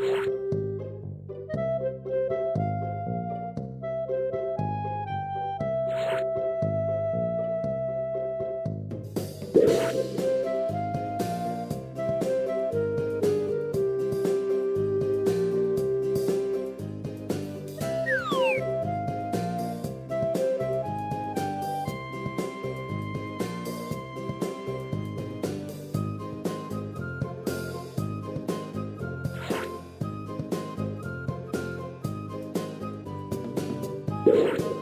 you you